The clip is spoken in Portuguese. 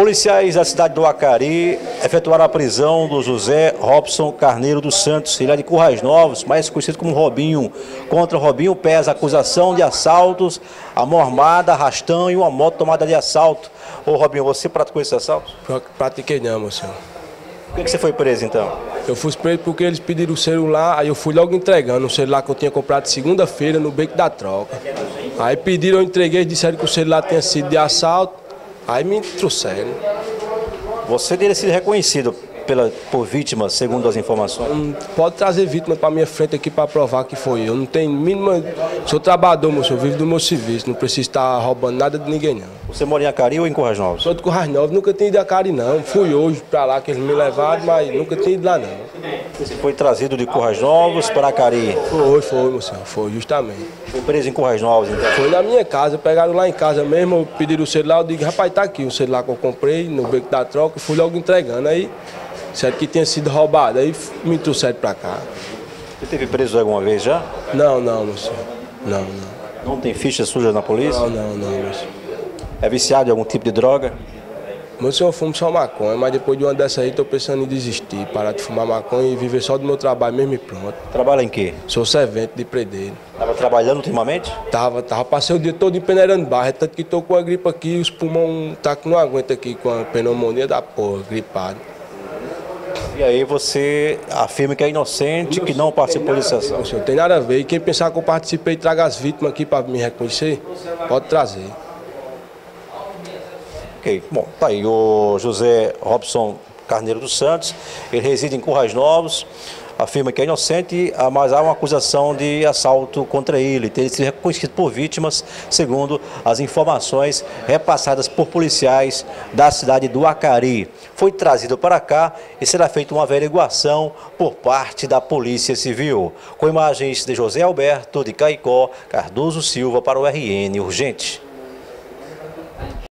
Policiais da cidade do Acari efetuaram a prisão do José Robson Carneiro dos Santos, ele é de Currais Novos, mais conhecido como Robinho. Contra Robinho pesa acusação de assaltos, a mão armada, arrastão e uma moto tomada de assalto. Ô Robinho, você praticou esse assalto? Pratiquei não, meu senhor. Por que, que você foi preso então? Eu fui preso porque eles pediram o celular, aí eu fui logo entregando o celular que eu tinha comprado segunda-feira no beco da troca. Aí pediram, eu entreguei, disseram que o celular tinha sido de assalto. Aí me trouxeram. Você teria sido reconhecido pela, por vítima, segundo as informações? Hum, pode trazer vítima para minha frente aqui para provar que foi eu. Não tem mínima. Sou trabalhador, moço, eu vivo do meu serviço, não preciso estar roubando nada de ninguém, não. Você mora em Acari ou em Currais Novos? Sou de Currais Novos, nunca tinha ido a Acari, não. Fui hoje para lá que eles me levaram, mas nunca tinha ido lá, não. Você foi trazido de Currais Novos para Acari? Foi, foi, moço, foi, justamente. Foi preso em Currais Novos, então? Foi na minha casa, pegaram lá em casa mesmo, pediram o celular, eu digo, rapaz, tá aqui o celular que eu comprei no beco da troca, fui logo entregando. Aí certo que tinha sido roubado. Aí me trouxeram para cá. Você teve preso alguma vez já? Não, não, meu senhor. Não, não. Não tem ficha suja na polícia? Não, não, não, meu senhor. É viciado em algum tipo de droga? Meu senhor, eu fumo só maconha, mas depois de uma dessa aí, estou pensando em desistir, parar de fumar maconha e viver só do meu trabalho mesmo e pronto. Trabalha em quê? Sou servente de predeiro. Estava trabalhando ultimamente? Tava, tava. Passei o dia todo peneirando barra, tanto que estou com a gripe aqui, os pulmões tá que não aguenta aqui com a pneumonia da porra, gripado. E aí você afirma que é inocente, que não participou dessa ação. Não tem nada a ver. E quem pensar que eu participei, traga as vítimas aqui para me reconhecer, pode trazer. Ok, bom, tá aí o José Robson Carneiro dos Santos, ele reside em Currais Novos, afirma que é inocente, ah, mas há uma acusação de assalto contra ele, ter sido reconhecido por vítimas, segundo as informações repassadas por policiais da cidade do Acari. Foi trazido para cá e será feita uma averiguação por parte da Polícia Civil. Com imagens de José Alberto de Caicó, Cardoso Silva para o RN Urgente.